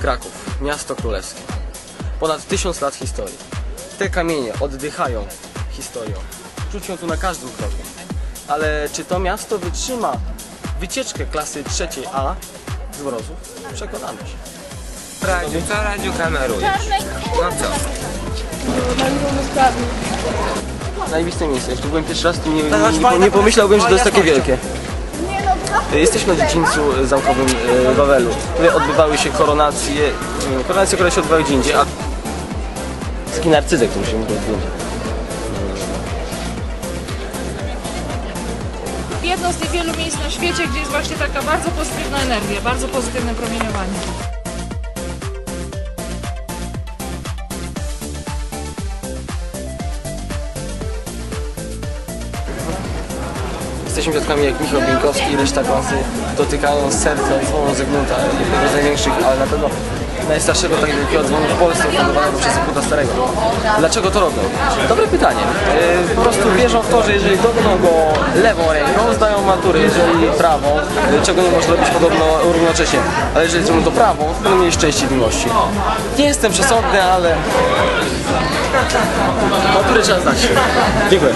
Kraków, miasto królewskie. Ponad tysiąc lat historii. Te kamienie oddychają historią. Czuć ją tu na każdym kroku. Ale czy to miasto wytrzyma wycieczkę klasy trzeciej A z mrozów? Przekonamy się. Radziu, co Radziu kamerujesz? No co? Zajebiste miejsce. Jak tu byłem pierwszy raz, to nie, No, nie, nie pomyślałbym, że to jest takie wielkie. Jesteśmy na dziedzińcu zamkowym e, Wawelu. Tutaj odbywały się koronacje, koronacje, które się odbywały gdzie indziej, a taki narcyzek, który się mówi zdjęcie. jedno z niewielu miejsc na świecie, gdzie jest właśnie taka bardzo pozytywna energia, bardzo pozytywne promieniowanie. Jesteśmy świadkami jak Michał Bieńkowski i reszta klasy dotykają serca dzwonu Zygmunta, jednego z największych, ale na pewno najstarszego tak wielkiego dzwonu w Polsce, ufundowanego przez Zygmunta Starego. Dlaczego to robią? Dobre pytanie. E, Po prostu wierzą w to, że jeżeli dotkną go lewą ręką, zdają maturę, jeżeli prawą, e, czego nie można robić podobno równocześnie, ale jeżeli zrobią to prawą, to będą mieli szczęście w miłości. Nie jestem przesądny, ale maturę trzeba zdać. Dziękuję.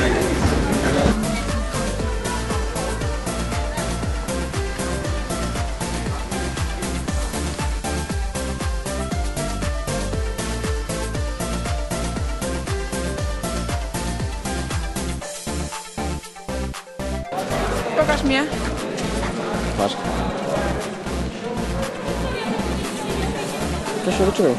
Mnie. Masz. To się uczyłem.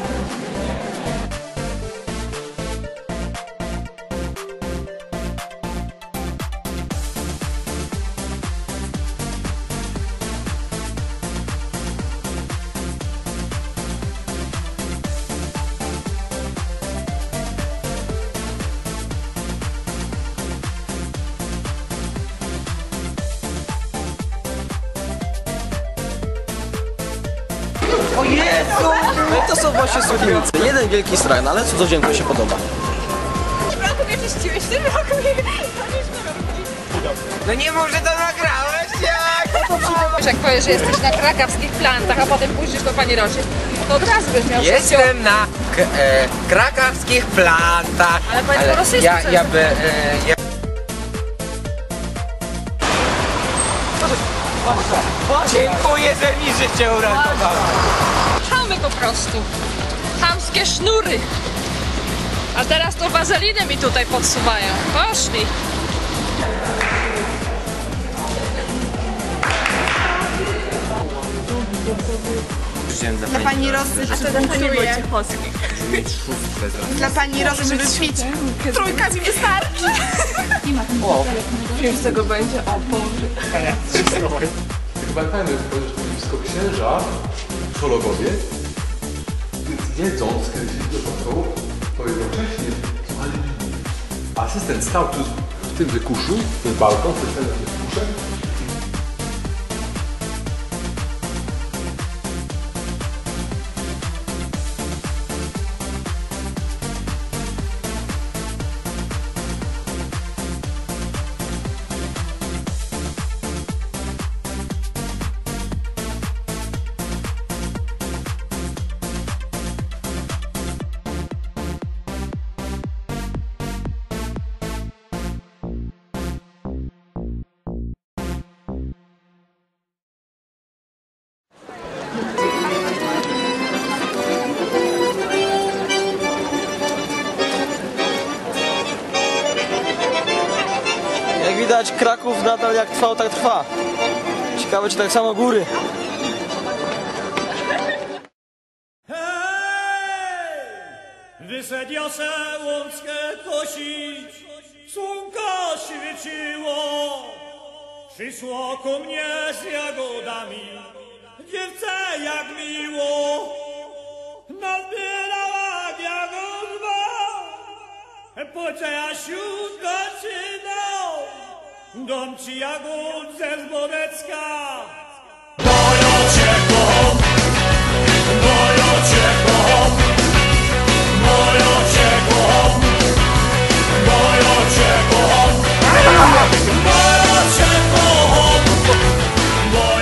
O Jezu! No i to są właśnie suchinice. Jeden wielki strach, no ale cudzoziemko się podoba. roku mnie czyściłeś, w tym roku mnie No nie może to nagrałeś, jak? Jak powiesz, że jesteś na krakowskich plantach, a potem pójdziesz do pani Rosie, to od razu byś miał. Jestem na k- e, krakowskich plantach. Ale powiedz po rosyjsku ja, coś. ja by... E, ja... Dziękuję, że mi życie uratowało. Chamy po prostu. Chamskie sznury. A teraz to wazelinę mi tutaj podsuwają. Poszli. Wziąłem dla Dla pani Rosy, a co decyduje? mieć szóstkę zrobić. Dla pani Rosy, żeby pić. Trójka mi wystarczy. Chyba pamiętamy, że blisko księża, więc jedząc, kiedy się do stołu, to jednocześnie słuchali Biblii. Asystent stał tu w tym wykuszu, ten balkon, ten ten wykuszek, widać Kraków nadal jak trwał, tak trwa. Ciekawe czy tak samo góry. Wysadziose łąckie kosić, słonko świeciło. Przyszło ku mnie z jagodami, dziewczę jak miło. Nabierała jagód dwa, pociasiu zaczynał. Dom ci jagód ze Zborecka. Moją cię kocham, moją cię kocham. Moją cię kocham, moją cię kocham, moją cię kocham,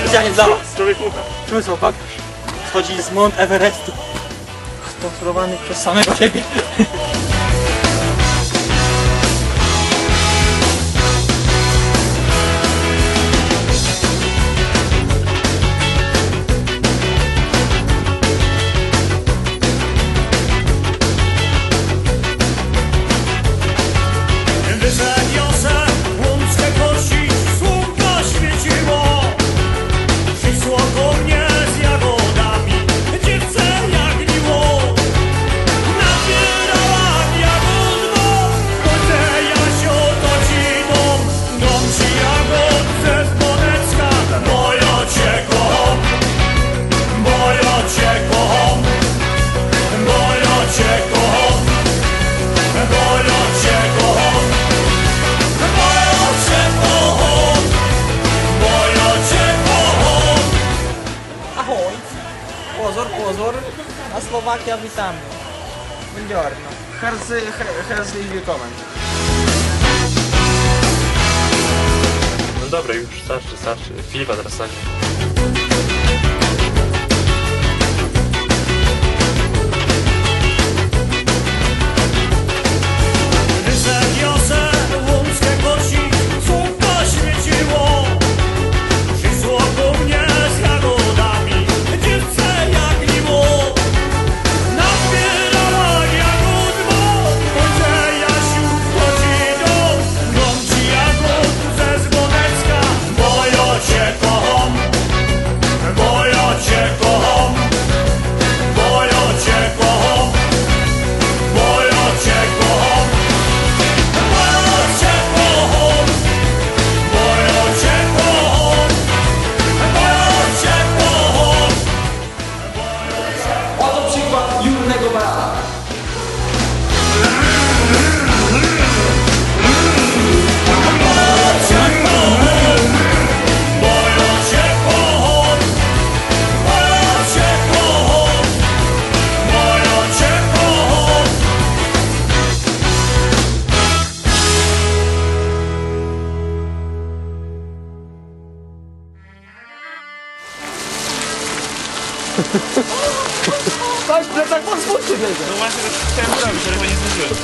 Specjalnie dla was. Człowieku. Przemysł Pak. schodzi z Mount Everestu. Sponsorowany przez samego siebie. A Słowakia witamy. Buongiorno. Herzlich, herzlich willkommen. No dobra, już starczy, starczy. Filipa teraz stanie. Tak, plecak pan spójrzcie. No właśnie, to chciałem zrobić, ale chyba nie zdążyłem.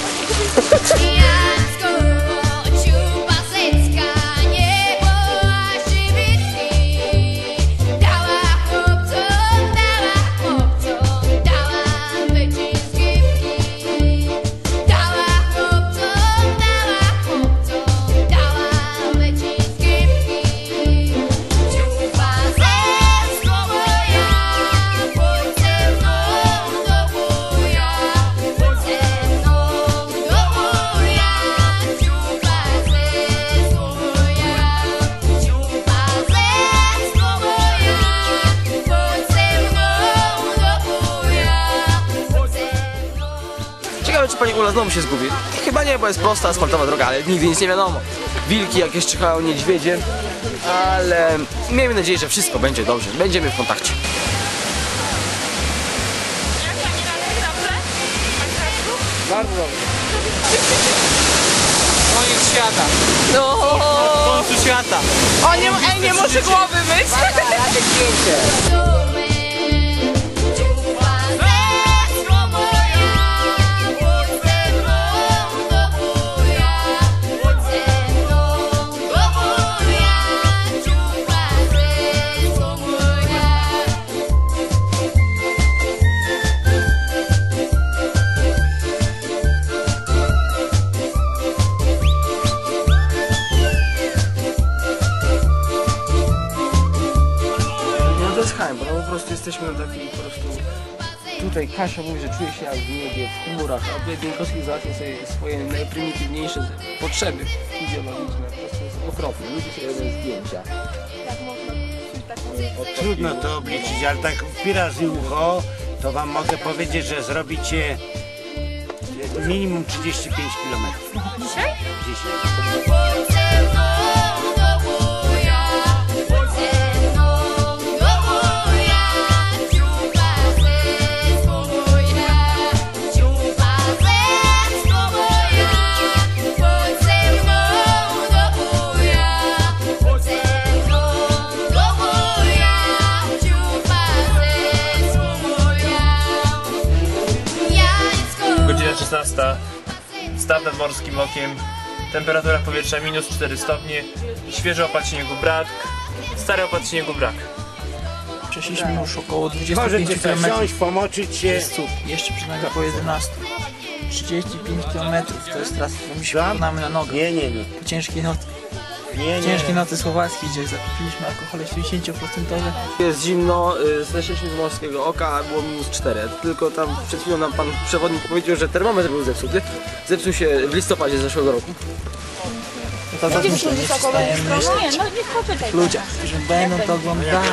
Ula znowu się zgubi. Chyba nie, bo jest prosta, asfaltowa droga, ale nigdy nic nie wiadomo. Wilki jakieś czyhają, niedźwiedzie, ale miejmy nadzieję, że wszystko będzie dobrze. Będziemy w kontakcie. Bardzo dobrze. Koniec świata. No. Końcu świata. O, nie, ej, nie może głowy myć. Ciupasecko jesteśmy na takiej po prostu... Tutaj Kasia mówi, że czuje się jak w niebie, w chmurach, a Bienkowski załatwia sobie swoje najprymitywniejsze potrzeby fizjologiczne. Po prostu jest okropne. Ludzie sobie robią zdjęcia. Trudno to obliczyć, ale tak wpira z ucho, to wam mogę powiedzieć, że zrobicie minimum 35 km. Dzisiaj? Dzisiaj. Morskim okiem, temperatura powietrza minus 4 stopnie, świeży opad śniegu brak, stary opad śniegu brak. Przeszliśmy już około 25 Możecie km. zasiąść, pomoczyć się. Jest cud. Jeszcze przynajmniej po 11. 35 km to jest trasa, którą się na nogę. Nie, nie, nie. Po ciężkiej nocy. Nie, nocy słowackiej, gdzie zakupiliśmy alkohole 70%. Jest zimno, y, zeszliśmy z Morskiego Oka, a było minus 4. Tylko tam przed chwilą nam pan przewodnik powiedział, że termometr był zepsuty. Zepsuł się w listopadzie zeszłego roku. To zazwyczaj nie przestajemy myśleć Nie, no nie popytaj. w ludziach, którzy będą to oglądali.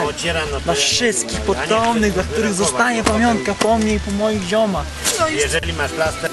No Dla wszystkich potomnych, dla których zostanie pamiątka po mnie i po moich ziomach. Jeżeli masz plaster,